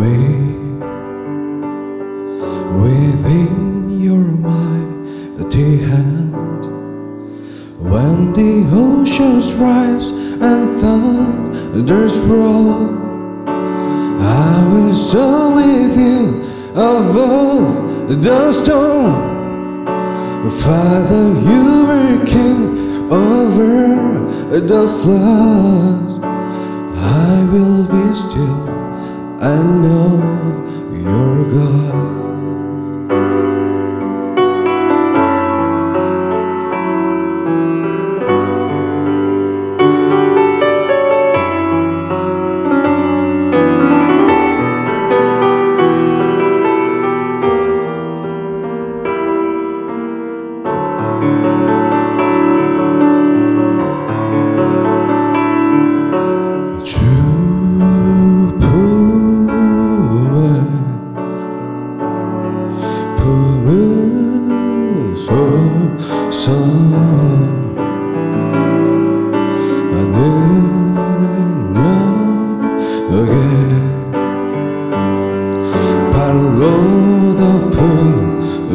me Within your mind, the tea hand When the oceans rise and thunders roll I will soar with you above the storm Father, you were king over the floods. I will be still and know you're God.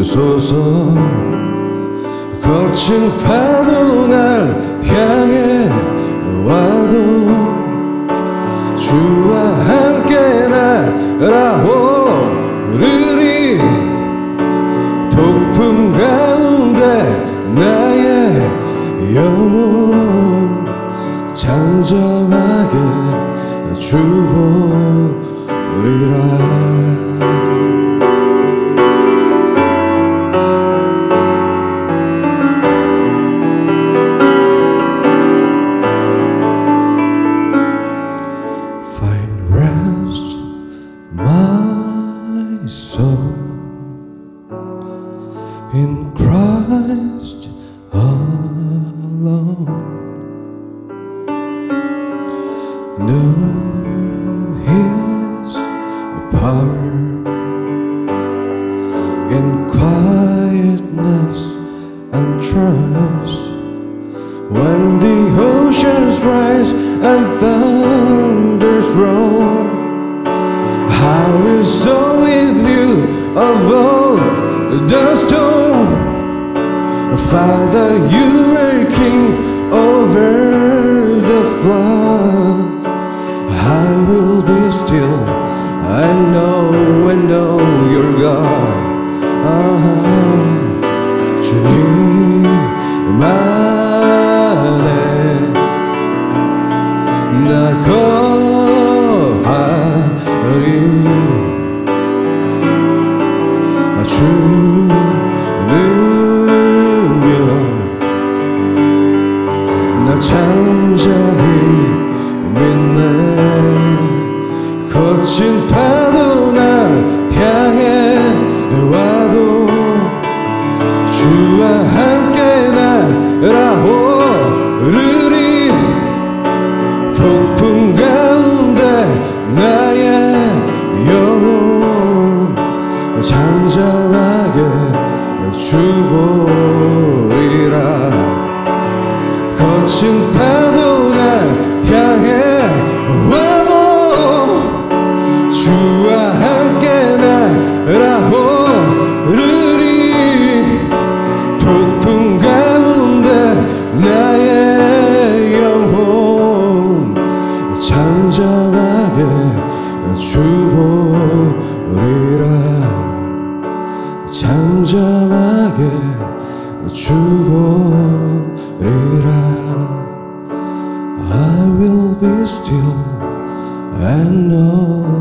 덮으소서 거친 파도 날 향해 와도 주와 함께 날아오르리 폭풍 가운데 나의 영혼 잠잠하게 주보 alone. Know His power in quietness and trust. When the oceans rise and thunders roll, I will soar with you above the storm. Father, you are king over the flood. I will be still. I know, I know you're God. Ah, 주님만의 나 거 주보리라. 거친 파도 날 향해 와도 주와 함께 잠잠하게 주보리라 I will be still and know